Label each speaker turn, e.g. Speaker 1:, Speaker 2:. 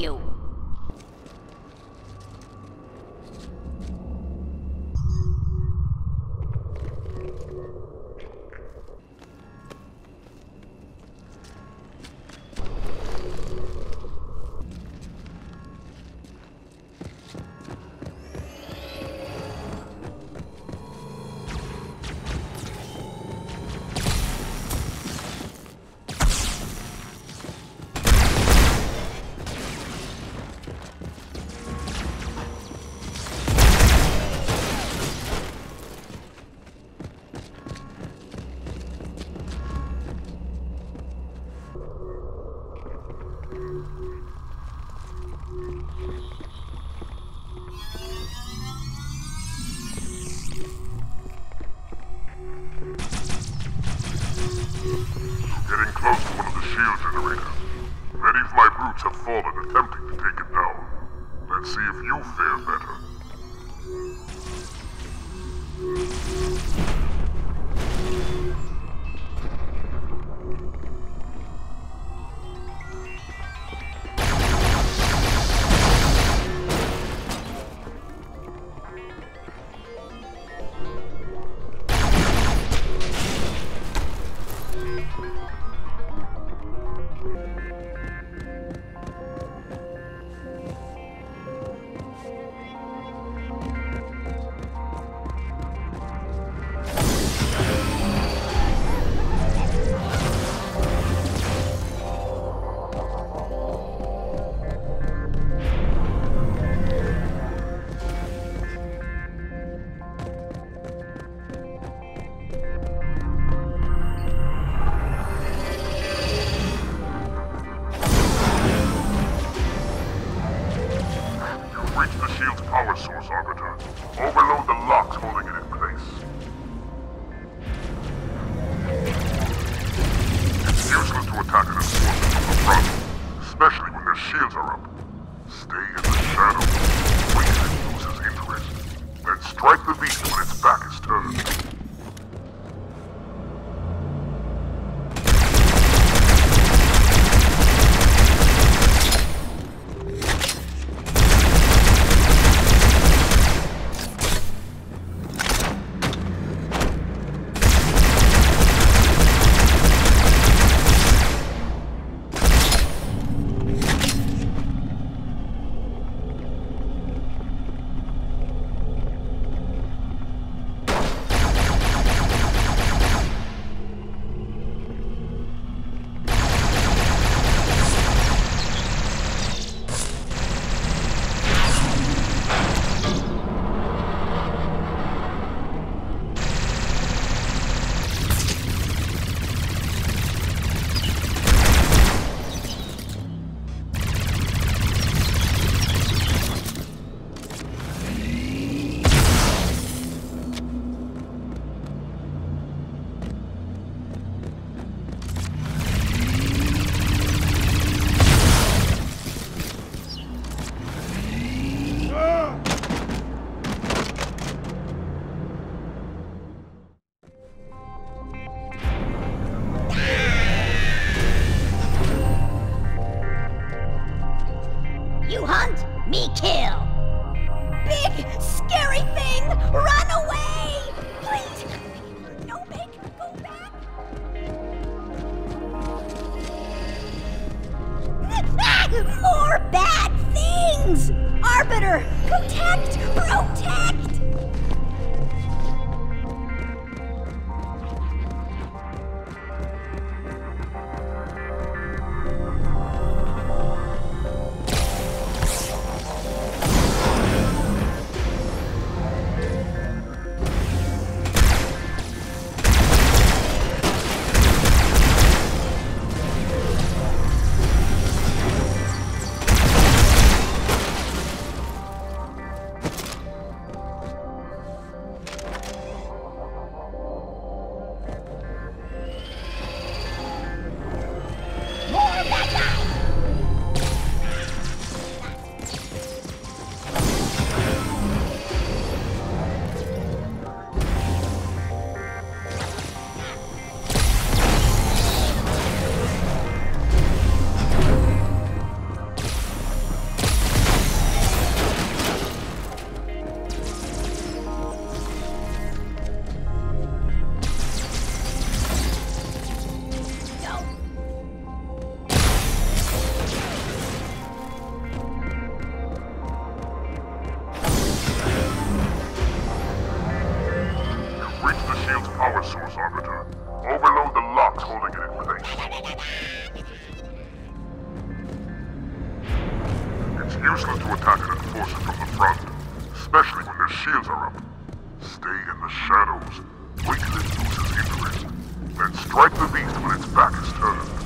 Speaker 1: you.
Speaker 2: shield generator. Many of my brutes have fallen attempting to take it down. Let's see if you fare better.
Speaker 1: More bad things! Arbiter, protect! Protect!
Speaker 2: Especially when their shields are up. Stay in the shadows, wait till it loses interest, then strike the beast when its back is turned.